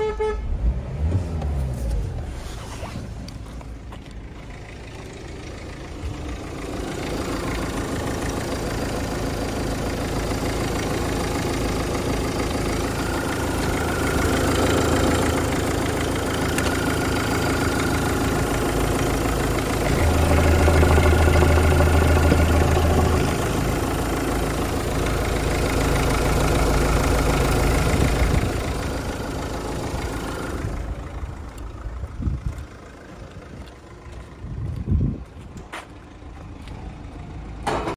Boop, boop.